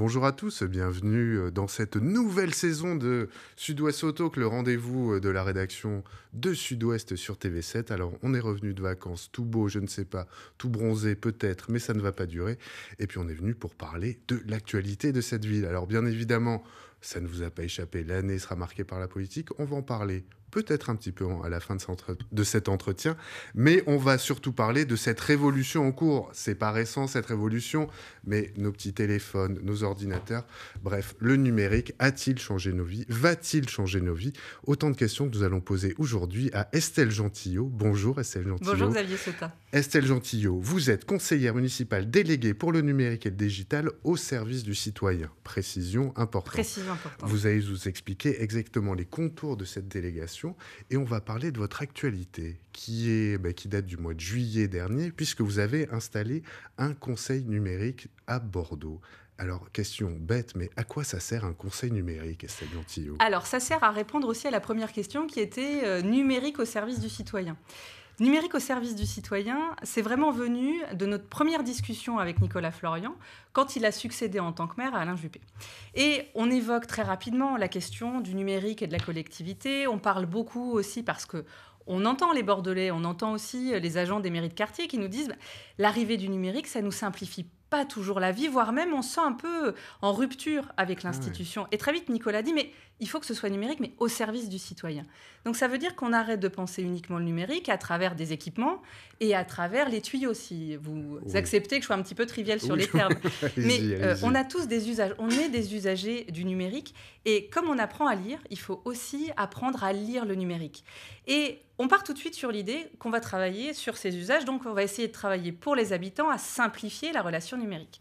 Bonjour à tous, bienvenue euh, dans cette nouvelle saison de Sud-Ouest Auto, le rendez-vous euh, de la rédaction de Sud-Ouest sur TV7. Alors, on est revenu de vacances, tout beau, je ne sais pas, tout bronzé peut-être, mais ça ne va pas durer. Et puis, on est venu pour parler de l'actualité de cette ville. Alors, bien évidemment, ça ne vous a pas échappé, l'année sera marquée par la politique. On va en parler peut-être un petit peu à la fin de, cet entretien, mais on va surtout parler de cette révolution en cours. C'est pas récent cette révolution, mais nos petits téléphones, nos ordinateurs, bref, le numérique a-t-il changé nos vies Va-t-il changer nos vies? Autant de questions que nous allons poser aujourd'hui à Estelle Gentillot. Bonjour Estelle Gentillot. Bonjour Xavier Sota. Estelle Gentillot, vous êtes conseillère municipale déléguée pour le numérique et le digital au service du citoyen. Précision importante. Précision importante. Vous allez vous expliquer exactement les contours de cette délégation et on va parler de votre actualité qui, est, bah, qui date du mois de juillet dernier puisque vous avez installé un conseil numérique à Bordeaux. Alors, question bête, mais à quoi ça sert un conseil numérique, Estelle Alors, ça sert à répondre aussi à la première question qui était euh, numérique au service du citoyen. Numérique au service du citoyen, c'est vraiment venu de notre première discussion avec Nicolas Florian quand il a succédé en tant que maire à Alain Juppé. Et on évoque très rapidement la question du numérique et de la collectivité. On parle beaucoup aussi parce que on entend les Bordelais, on entend aussi les agents des mairies de quartier qui nous disent bah, l'arrivée du numérique, ça nous simplifie pas toujours la vie, voire même on se sent un peu en rupture avec l'institution. Et très vite, Nicolas dit, mais il faut que ce soit numérique, mais au service du citoyen. Donc ça veut dire qu'on arrête de penser uniquement le numérique à travers des équipements et à travers les tuyaux, si vous acceptez que je sois un petit peu trivial sur les termes. mais euh, on a tous des usages, on est des usagers du numérique, et comme on apprend à lire, il faut aussi apprendre à lire le numérique. Et on part tout de suite sur l'idée qu'on va travailler sur ces usages, donc on va essayer de travailler pour les habitants à simplifier la relation numérique.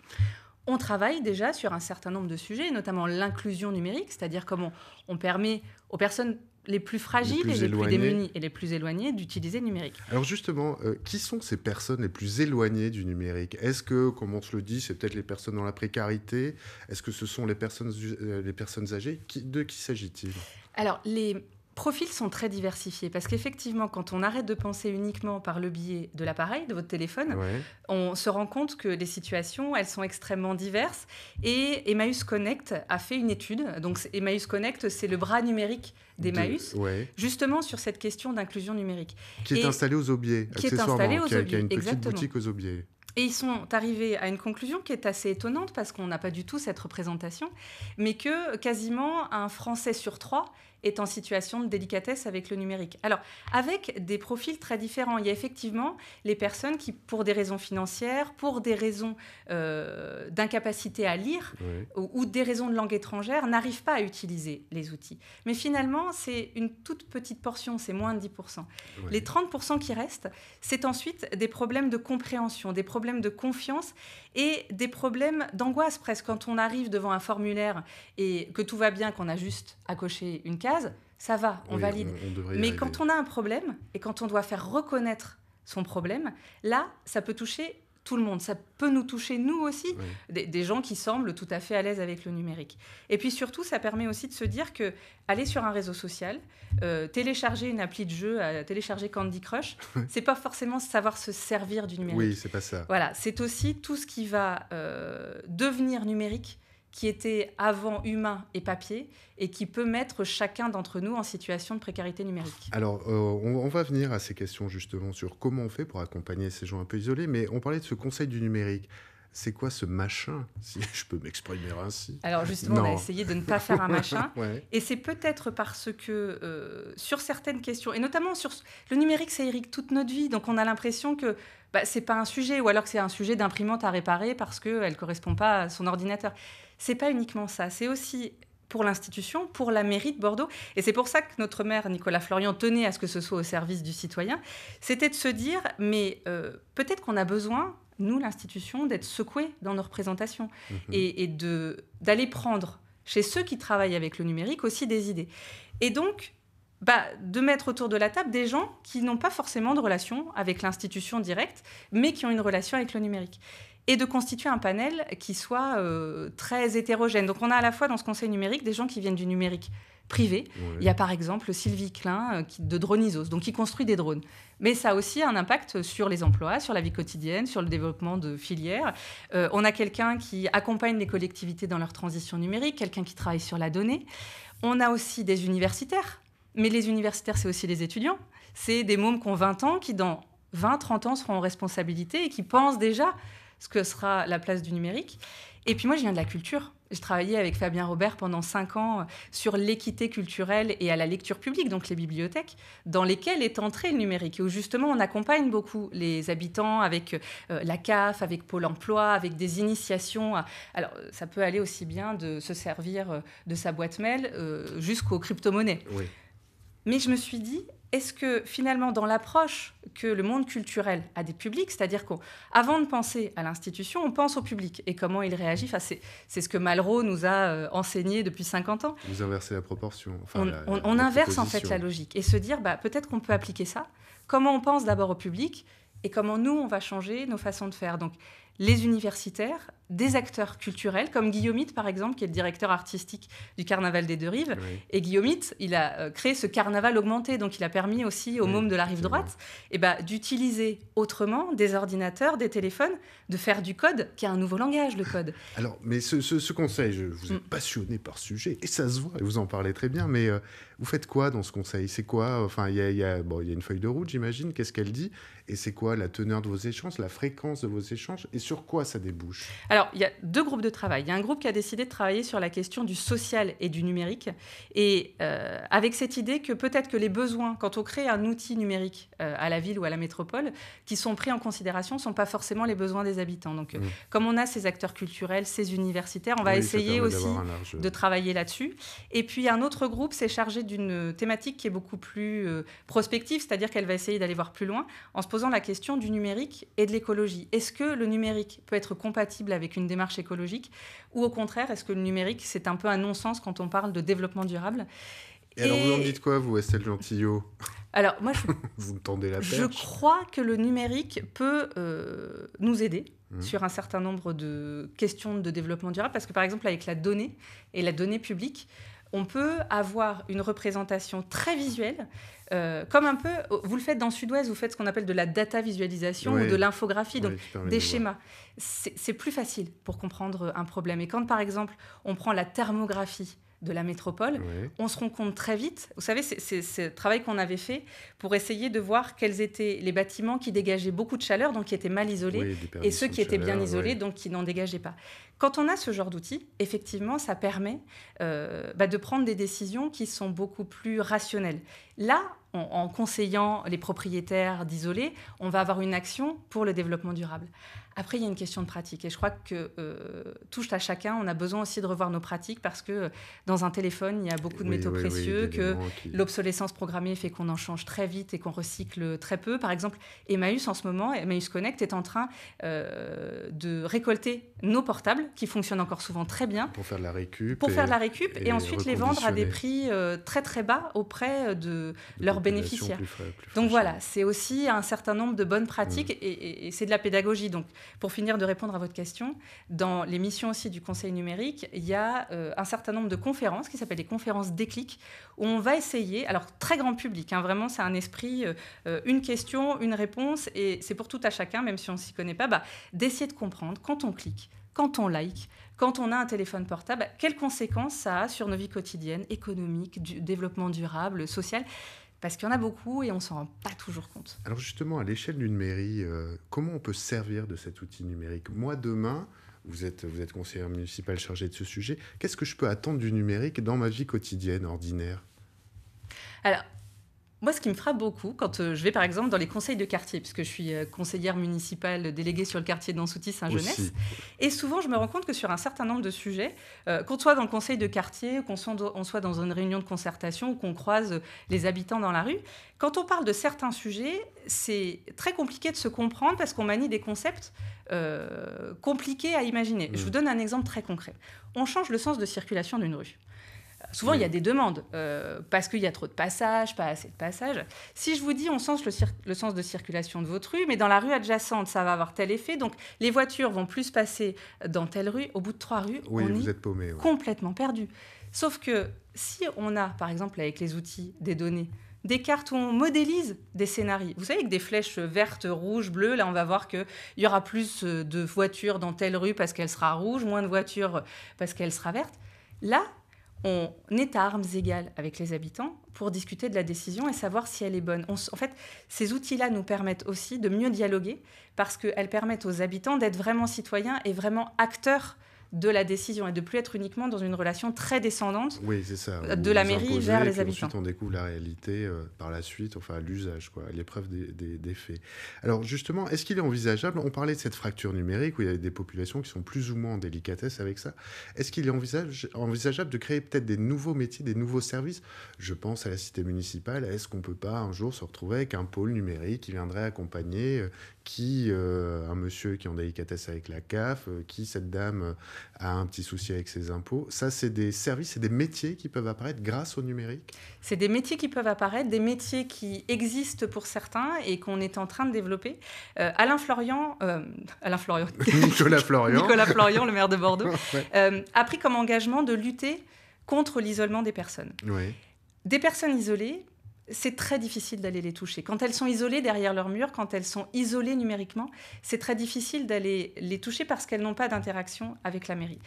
On travaille déjà sur un certain nombre de sujets, notamment l'inclusion numérique, c'est-à-dire comment on permet aux personnes les plus fragiles les et les plus démunis et les plus éloignés d'utiliser le numérique. Alors justement, euh, qui sont ces personnes les plus éloignées du numérique? Est-ce que, comme on se le dit, c'est peut-être les personnes dans la précarité? Est-ce que ce sont les personnes, euh, les personnes âgées? De qui s'agit-il? Alors, les profils sont très diversifiés parce qu'effectivement, quand on arrête de penser uniquement par le biais de l'appareil, de votre téléphone, on se rend compte que les situations, elles sont extrêmement diverses. Et Emmaüs Connect a fait une étude. Donc, Emmaüs Connect, c'est le bras numérique d'Emmaüs, justement sur cette question d'inclusion numérique. Qui est installé aux aubiers, qui est installé aux qui a, qui a une petite boutique aux aubiers. Et ils sont arrivés à une conclusion qui est assez étonnante parce qu'on n'a pas du tout cette représentation, mais que quasiment un Français sur trois est en situation de délicatesse avec le numérique. Alors, avec des profils très différents, il y a effectivement les personnes qui, pour des raisons financières, pour des raisons euh, d'incapacité à lire ou, des raisons de langue étrangère, n'arrivent pas à utiliser les outils. Mais finalement, c'est une toute petite portion, c'est moins de 10%. Les 30% qui restent, c'est ensuite des problèmes de compréhension, des problèmes de confiance et des problèmes d'angoisse presque quand on arrive devant un formulaire et que tout va bien, qu'on a juste à cocher une case, ça va, on valide. Mais quand on a un problème et quand on doit faire reconnaître son problème, là, ça peut toucher tout le monde. Ça peut nous toucher, nous aussi, des, gens qui semblent tout à fait à l'aise avec le numérique. Et puis surtout, ça permet aussi de se dire que aller sur un réseau social, euh, télécharger une appli de jeu, télécharger Candy Crush, c'est pas forcément savoir se servir du numérique. Oui, c'est pas ça. Voilà, c'est aussi tout ce qui va euh, devenir numérique qui était avant humain et papier et qui peut mettre chacun d'entre nous en situation de précarité numérique. Alors, euh, on, va venir à ces questions justement sur comment on fait pour accompagner ces gens un peu isolés, mais on parlait de ce conseil du numérique. C'est quoi ce machin, si je peux m'exprimer ainsi? Alors justement, on a essayé de ne pas faire un machin. Et c'est peut-être parce que euh, sur certaines questions, et notamment sur le numérique, ça irrigue toute notre vie. Donc on a l'impression que bah, c'est pas un sujet, ou alors que c'est un sujet d'imprimante à réparer parce qu'elle ne correspond pas à son ordinateur. C'est pas uniquement ça, c'est aussi pour l'institution, pour la mairie de Bordeaux. Et c'est pour ça que notre maire, Nicolas Florian, tenait à ce que ce soit au service du citoyen. C'était de se dire, mais euh, peut-être qu'on a besoin, nous, l'institution, d'être secoués dans nos représentations mhm. et, et d'aller prendre chez ceux qui travaillent avec le numérique aussi des idées. Et donc, bah, de mettre autour de la table des gens qui n'ont pas forcément de relation avec l'institution directe, mais qui ont une relation avec le numérique. Et de constituer un panel qui soit euh, très hétérogène. Donc on a à la fois dans ce conseil numérique des gens qui viennent du numérique privés. Il y a par exemple Sylvie Klein de Dronisos, donc qui construit des drones. Mais ça a aussi un impact sur les emplois, sur la vie quotidienne, sur le développement de filières. on a quelqu'un qui accompagne les collectivités dans leur transition numérique, quelqu'un qui travaille sur la donnée. On a aussi des universitaires, mais les universitaires, c'est aussi les étudiants. C'est des mômes qui ont 20 ans, qui dans 20, 30 ans seront en responsabilité et qui pensent déjà ce que sera la place du numérique. Et puis moi, je viens de la culture. J'ai travaillé avec Fabien Robert pendant cinq ans sur l'équité culturelle et à la lecture publique, donc les bibliothèques, dans lesquelles est entré le numérique et où justement on accompagne beaucoup les habitants avec euh, la CAF, avec Pôle emploi, avec des initiations. Alors ça peut aller aussi bien de se servir euh, de sa boîte mail euh, jusqu'aux crypto-monnaies. Oui. Mais je me suis dit, est-ce que finalement, dans l'approche que le monde culturel a des publics, c'est-à-dire qu'avant de penser à l'institution, on pense au public et comment il réagit enfin, C'est ce que Malraux nous a euh, enseigné depuis 50 ans. Vous inversez la proportion. on, inverse en fait la logique et se dire bah, peut-être qu'on peut appliquer ça. Comment on pense d'abord au public et comment nous, on va changer nos façons de faire. Donc, les universitaires, des acteurs culturels, comme Guillaumite, par exemple, qui est le directeur artistique du Carnaval des Deux Rives. Et Guillaumite, il a euh, créé ce carnaval augmenté, donc il a permis aussi aux mômes de la rive droite eh ben, d'utiliser autrement des ordinateurs, des téléphones, de faire du code, qui est un nouveau langage, le code. Alors, mais ce, conseil, je, vous êtes mm. passionné par ce sujet, et ça se voit, et vous en parlez très bien, mais euh, vous faites quoi dans ce conseil? C'est quoi Enfin, il y a, bon, y a une feuille de route, j'imagine, qu'est-ce qu'elle dit? Et c'est quoi la teneur de vos échanges, la fréquence de vos échanges, et sur quoi ça débouche? Alors, il y a deux groupes de travail. Il y a un groupe qui a décidé de travailler sur la question du social et du numérique, et euh, avec cette idée que peut-être que les besoins, quand on crée un outil numérique euh, à la ville ou à la métropole, qui sont pris en considération, ne sont pas forcément les besoins des habitants. Donc, mmh. comme on a ces acteurs culturels, ces universitaires, on va essayer aussi de travailler là-dessus. Et puis, un autre groupe s'est chargé d'une thématique qui est beaucoup plus euh, prospective, c'est-à-dire qu'elle va essayer d'aller voir plus loin en se posant la question du numérique et de l'écologie. Est-ce que le numérique peut être compatible avec une démarche écologique Ou au contraire, est-ce que le numérique, c'est un peu un non-sens quand on parle de développement durable et, alors, vous en dites quoi, vous, Estelle Gentillot Alors, moi, je, vous me tendez la perche. Je crois que le numérique peut euh, nous aider mmh. sur un certain nombre de questions de développement durable, parce que, par exemple, avec la donnée et la donnée publique, on peut avoir une représentation très visuelle, euh, comme un peu, vous le faites dans Sud-Ouest, vous faites ce qu'on appelle de la data visualisation ou de l'infographie, donc des schémas. C'est plus facile pour comprendre un problème. Et quand, par exemple, on prend la thermographie, de la métropole, on se rend compte très vite. Vous savez, c'est ce travail qu'on avait fait pour essayer de voir quels étaient les bâtiments qui dégageaient beaucoup de chaleur, donc qui étaient mal isolés, et ceux qui étaient bien isolés, donc qui n'en dégageaient pas. Quand on a ce genre d'outils, effectivement, ça permet euh, bah, de prendre des décisions qui sont beaucoup plus rationnelles. Là, en conseillant les propriétaires d'isoler, on va avoir une action pour le développement durable. Après, il y a une question de pratique. Et je crois que euh, touche à chacun. On a besoin aussi de revoir nos pratiques parce que euh, dans un téléphone, il y a beaucoup de métaux précieux, que l'obsolescence programmée fait qu'on en change très vite et qu'on recycle très peu. Par exemple, Emmaüs, en ce moment, Emmaüs Connect est en train euh, de récolter nos portables qui fonctionnent encore souvent très bien. Pour faire de la récup. Pour faire de la récup et, ensuite les vendre à des prix très très bas auprès de, leurs bénéficiaires. Donc voilà, c'est aussi un certain nombre de bonnes pratiques mmh. et, et c'est de la pédagogie. Donc pour finir de répondre à votre question, dans les missions aussi du Conseil numérique, il y a euh, un certain nombre de conférences qui s'appellent les conférences déclic, où on va essayer, alors très grand public, hein, vraiment c'est un esprit, euh, euh, une question, une réponse, et c'est pour tout à chacun, même si on ne s'y connaît pas, bah, d'essayer de comprendre quand on clique, quand on like, quand on a un téléphone portable, quelles conséquences ça a sur nos vies quotidiennes, économiques, développement durable, social. Parce qu'il y en a beaucoup et on ne s'en rend pas toujours compte. Alors justement, à l'échelle d'une mairie, euh, comment on peut servir de cet outil numérique? Moi, demain, vous êtes, vous êtes conseiller municipal chargé de ce sujet, qu'est-ce que je peux attendre du numérique dans ma vie quotidienne, ordinaire? Alors, moi, ce qui me frappe beaucoup, quand euh, je vais par exemple dans les conseils de quartier, puisque je suis euh, conseillère municipale déléguée sur le quartier d'Ansouti Saint-Jeunesse, et souvent je me rends compte que sur un certain nombre de sujets, euh, qu'on soit dans le conseil de quartier, qu'on soit, dans une réunion de concertation, ou qu'on croise les habitants dans la rue, quand on parle de certains sujets, c'est très compliqué de se comprendre parce qu'on manie des concepts compliqués à imaginer. Je mmh. vous donne un exemple très concret. On change le sens de circulation d'une rue. Souvent, il y a des demandes, euh, parce qu'il y a trop de passages, pas assez de passages. Si je vous dis, on sens le, sens de circulation de votre rue, mais dans la rue adjacente, ça va avoir tel effet. Donc, les voitures vont plus passer dans telle rue. Au bout de trois rues, on est êtes paumé, complètement perdu. Sauf que si on a, par exemple, avec les outils, des données, des cartes où on modélise des scénarios. Vous savez, avec des flèches vertes, rouges, bleues, là, on va voir qu'il y aura plus de voitures dans telle rue parce qu'elle sera rouge, moins de voitures parce qu'elle sera verte. Là, on est à armes égales avec les habitants pour discuter de la décision et savoir si elle est bonne. en fait, ces outils-là nous permettent aussi de mieux dialoguer parce qu'elles permettent aux habitants d'être vraiment citoyens et vraiment acteurs de la décision et de plus être uniquement dans une relation très descendante oui, ça, de la mairie vers les habitants. Ensuite, on découvre la réalité euh, par la suite, enfin l'usage, quoi, l'épreuve des, des, faits. Alors justement, est-ce qu'il est envisageable, on parlait de cette fracture numérique où il y a des populations qui sont plus ou moins en délicatesse avec ça, est-ce qu'il est envisage, envisageable de créer peut-être des nouveaux métiers, des nouveaux services? Je pense à la cité municipale, est-ce qu'on peut pas un jour se retrouver avec un pôle numérique qui viendrait accompagner, euh, qui, euh, un monsieur qui est en délicatesse avec la CAF, qui, cette dame a un petit souci avec ses impôts. Ça, c'est des services, c'est des métiers qui peuvent apparaître grâce au numérique? C'est des métiers qui peuvent apparaître, des métiers qui existent pour certains et qu'on est en train de développer. Euh, Alain Florian, euh, Alain Florian, Nicolas Florian, Nicolas Florian, le maire de Bordeaux, euh, a pris comme engagement de lutter contre l'isolement des personnes. Des personnes isolées, c'est très difficile d'aller les toucher. Quand elles sont isolées derrière leur mur, quand elles sont isolées numériquement, c'est très difficile d'aller les toucher parce qu'elles n'ont pas d'interaction avec la mairie.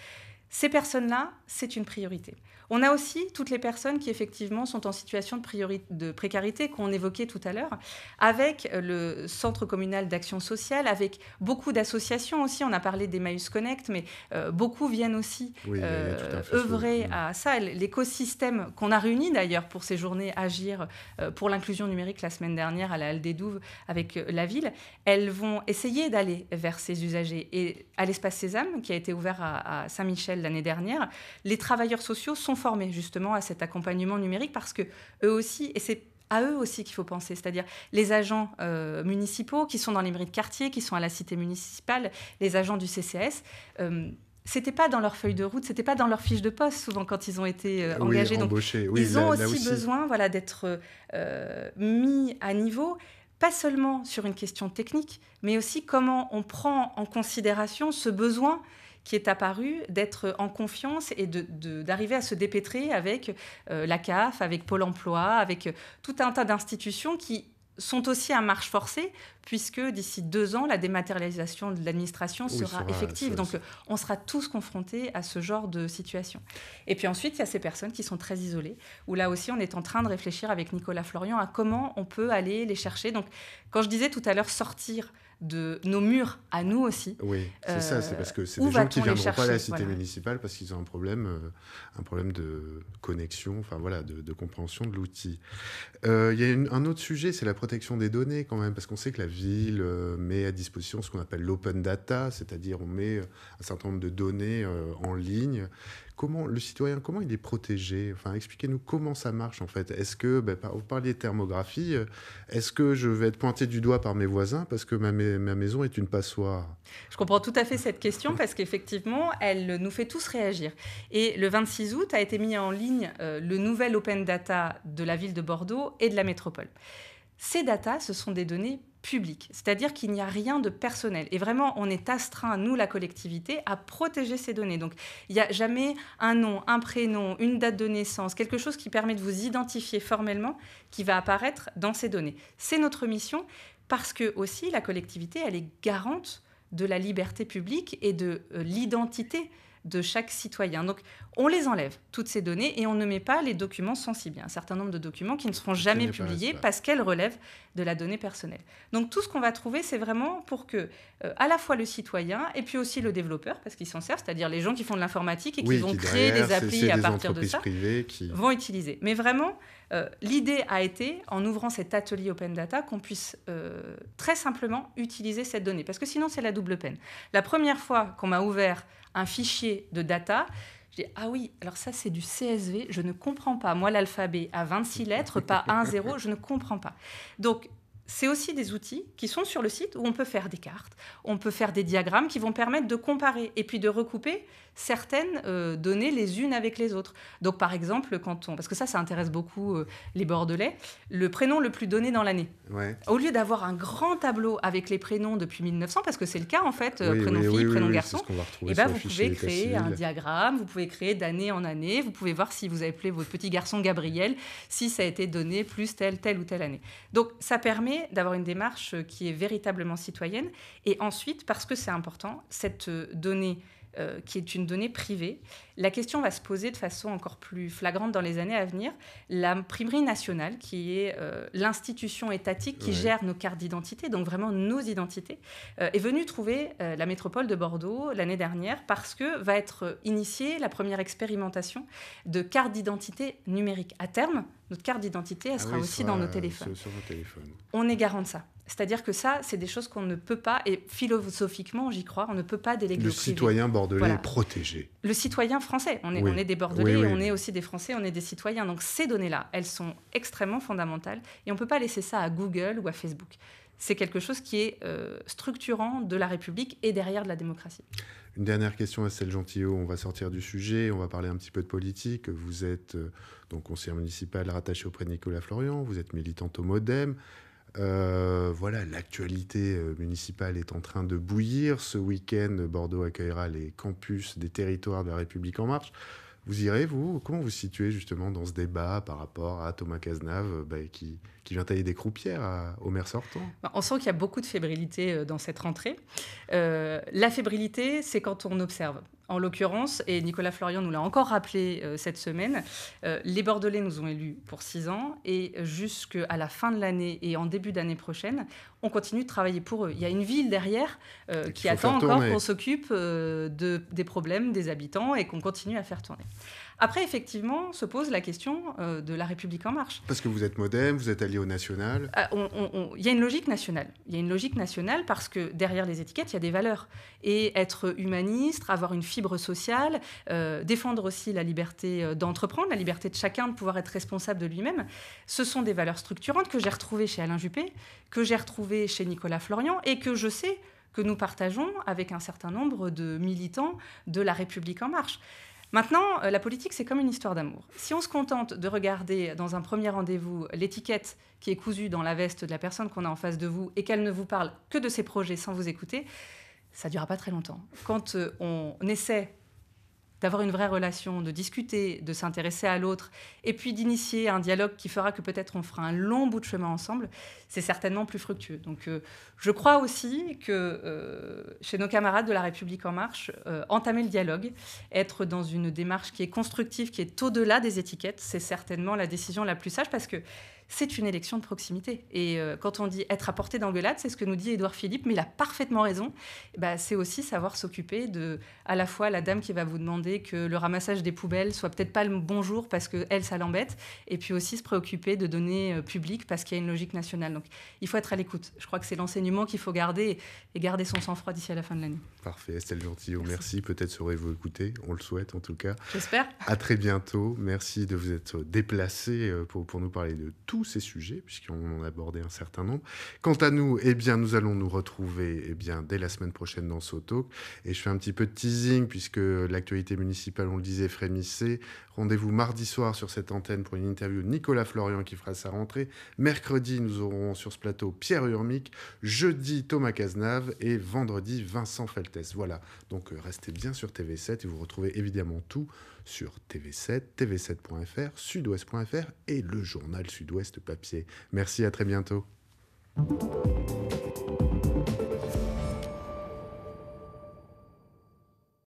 Ces personnes-là, c'est une priorité. On a aussi toutes les personnes qui effectivement sont en situation de, de précarité qu'on évoquait tout à l'heure, avec le Centre communal d'action sociale, avec beaucoup d'associations aussi. On a parlé d'Emmaüs Connect, mais euh, beaucoup viennent aussi euh, œuvrer à ça. L'écosystème qu'on a réuni d'ailleurs pour ces journées Agir euh, pour l'inclusion numérique la semaine dernière à la Halle des Douves avec la ville, elles vont essayer d'aller vers ces usagers. Et à l'espace Sésame, qui a été ouvert à, à Saint-Michel l'année dernière, les travailleurs sociaux sont formés justement à cet accompagnement numérique parce que eux aussi, et c'est à eux aussi qu'il faut penser, c'est-à-dire les agents euh, municipaux qui sont dans les mairies de quartier, qui sont à la cité municipale, les agents du CCS. Euh, c'était pas dans leur feuille de route, c'était pas dans leur fiche de poste souvent quand ils ont été euh, engagés. Donc ils ont aussi, besoin voilà d'être mis à niveau, pas seulement sur une question technique, mais aussi comment on prend en considération ce besoin qui est apparu d'être en confiance et d'arriver à se dépêtrer avec euh, la CAF, avec Pôle Emploi, avec euh, tout un tas d'institutions qui sont aussi à marche forcée, puisque d'ici deux ans, la dématérialisation de l'administration sera, effective. Donc, on sera tous confrontés à ce genre de situation. Et puis ensuite, il y a ces personnes qui sont très isolées, où là aussi, on est en train de réfléchir avec Nicolas Florian à comment on peut aller les chercher. Donc, quand je disais tout à l'heure sortir de nos murs à nous aussi. Oui, c'est ça, c'est parce que c'est des gens qui ne viendront pas à la cité municipale parce qu'ils ont un problème, euh, un problème de connexion, enfin voilà, de, compréhension de l'outil. Euh, il y a un autre sujet, c'est la protection des données quand même, parce qu'on sait que la ville euh, met à disposition ce qu'on appelle l'open data, c'est-à-dire on met un certain nombre de données en ligne comment le citoyen, comment il est protégé? Enfin, expliquez-nous comment ça marche en fait. Est-ce que, ben, vous parliez de thermographie, euh, est-ce que je vais être pointé du doigt par mes voisins parce que ma, ma maison est une passoire? Je comprends tout à fait cette question parce qu'effectivement, elle nous fait tous réagir. Et le 26 août a été mis en ligne euh, le nouvel Open Data de la ville de Bordeaux et de la métropole. Ces data, ce sont des données publiques, c'est-à-dire qu'il n'y a rien de personnel. Et vraiment, on est astreint, nous, la collectivité, à protéger ces données. Donc, il n'y a jamais un nom, un prénom, une date de naissance, quelque chose qui permet de vous identifier formellement qui va apparaître dans ces données. C'est notre mission parce que aussi, la collectivité, elle est garante de la liberté publique et de euh, l'identité de chaque citoyen. Donc, on les enlève, toutes ces données, et on ne met pas les documents sensibles. Il y a un certain nombre de documents qui ne seront jamais publiés parce qu'elles relèvent de la donnée personnelle. Donc, tout ce qu'on va trouver, c'est vraiment pour que, euh, à la fois le citoyen et puis aussi le développeur, parce qu'ils s'en servent, c'est-à-dire les gens qui font de l'informatique et qui vont créer des applis à partir de ça, vont utiliser. Mais vraiment, euh, l'idée a été, en ouvrant cet atelier Open Data, qu'on puisse euh, très simplement utiliser cette donnée, parce que sinon, c'est la double peine. La première fois qu'on m'a ouvert un fichier de data. Je dis, ah oui, alors ça c'est du CSV, je ne comprends pas. Moi, l'alphabet a 26 lettres, pas 1, 0, je ne comprends pas. Donc, c'est aussi des outils qui sont sur le site où on peut faire des cartes, on peut faire des diagrammes qui vont permettre de comparer et puis de recouper certaines euh, données les unes avec les autres. Donc par exemple, quand on, parce que ça, ça intéresse beaucoup euh, les Bordelais, le prénom le plus donné dans l'année. Au lieu d'avoir un grand tableau avec les prénoms depuis 1900, parce que c'est le cas en fait, euh, prénom fille, prénom garçon, et eh ben, vous pouvez créer un diagramme, vous pouvez créer d'année en année, vous pouvez voir si vous avez appelé votre petit garçon Gabriel, si ça a été donné plus telle, telle ou telle année. Donc ça permet d'avoir une démarche qui est véritablement citoyenne. Et ensuite, parce que c'est important, cette donnée qui est une donnée privée. La question va se poser de façon encore plus flagrante dans les années à venir. L'imprimerie nationale, qui est euh, l'institution étatique qui gère nos cartes d'identité, donc vraiment nos identités, euh, est venue trouver la métropole de Bordeaux l'année dernière parce que va être initiée la première expérimentation de carte d'identité numérique. À terme, notre carte d'identité, elle ah sera aussi dans nos téléphones. Sur, nos téléphones. On est garant de ça. C'est-à-dire que ça, c'est des choses qu'on ne peut pas, et philosophiquement, j'y crois, on ne peut pas déléguer. Le citoyen bordelais est protégé. Le citoyen français, on est, on est des Bordelais, on est aussi des Français, on est des citoyens. Donc ces données-là, elles sont extrêmement fondamentales, et on ne peut pas laisser ça à Google ou à Facebook. C'est quelque chose qui est euh, structurant de la République et derrière de la démocratie. Une dernière question à celle Gentillot. On va sortir du sujet, on va parler un petit peu de politique. Vous êtes euh, donc conseiller municipal rattaché auprès de Nicolas Florian, vous êtes militante au MoDem. Euh, voilà, l'actualité euh, municipale est en train de bouillir. Ce week-end, Bordeaux accueillera les campus des territoires de la République en marche. Vous irez, vous? Comment vous situez justement dans ce débat par rapport à Thomas Cazenave bah, qui, qui, vient tailler des croupières au maire sortant? Bah, On sent qu'il y a beaucoup de fébrilité dans cette rentrée. la fébrilité, c'est quand on observe en l'occurrence, et Nicolas Florian nous l'a encore rappelé euh, cette semaine, euh, les Bordelais nous ont élus pour six ans et jusqu'à la fin de l'année et en début d'année prochaine, on continue de travailler pour eux. Il y a une ville derrière euh, qui attend encore qu'on s'occupe de, des problèmes des habitants et qu'on continue à faire tourner. Après, effectivement, se pose la question euh, de la République en marche. Parce que vous êtes modem, vous êtes allié au national. Ah, il y a une logique nationale. Il y a une logique nationale parce que derrière les étiquettes, il y a des valeurs. Et être humaniste, avoir une fibre sociale, euh, défendre aussi la liberté euh, d'entreprendre, la liberté de chacun de pouvoir être responsable de lui-même, ce sont des valeurs structurantes que j'ai retrouvées chez Alain Juppé, que j'ai retrouvées chez Nicolas Florian et que je sais que nous partageons avec un certain nombre de militants de la République en marche. Maintenant, euh, la politique, c'est comme une histoire d'amour. Si on se contente de regarder dans un premier rendez-vous l'étiquette qui est cousue dans la veste de la personne qu'on a en face de vous et qu'elle ne vous parle que de ses projets sans vous écouter, ça ne durera pas très longtemps. Quand euh, on essaie d'avoir une vraie relation, de discuter, de s'intéresser à l'autre, et puis d'initier un dialogue qui fera que peut-être on fera un long bout de chemin ensemble, c'est certainement plus fructueux. Donc euh, je crois aussi que euh, chez nos camarades de la République en marche, euh, entamer le dialogue, être dans une démarche qui est constructive, qui est au-delà des étiquettes, c'est certainement la décision la plus sage parce que c'est une élection de proximité. Et euh, quand on dit être à portée d'engueulade, c'est ce que nous dit Édouard Philippe, mais il a parfaitement raison. Bah, c'est aussi savoir s'occuper de, à la fois la dame qui va vous demander que le ramassage des poubelles soit peut-être pas le bon jour parce que elle, ça l'embête, et puis aussi se préoccuper de données euh, publiques parce qu'il y a une logique nationale. Donc il faut être à l'écoute. Je crois que c'est l'enseignement qu'il faut garder et garder son sang-froid d'ici à la fin de l'année. Parfait, Estelle Gentillot, merci. merci. Peut-être saurez-vous écouter, on le souhaite en tout cas. J'espère. À très bientôt. Merci de vous être déplacé euh, pour, pour nous parler de tout ces sujets, puisqu'on en a abordé un certain nombre. Quant à nous, eh bien, nous allons nous retrouver eh bien, dès la semaine prochaine dans Soto. Et je fais un petit peu de teasing, puisque l'actualité municipale, on le disait, frémissait. Rendez-vous mardi soir sur cette antenne pour une interview de Nicolas Florian qui fera sa rentrée. Mercredi, nous aurons sur ce plateau Pierre Urmic. Jeudi, Thomas Cazenave. Et vendredi, Vincent Feltès. Voilà. Donc, euh, restez bien sur TV7 et vous retrouvez évidemment tout sur TV7, tv7.fr, sudouest.fr et le journal Sud-Ouest papier. Merci, à très bientôt.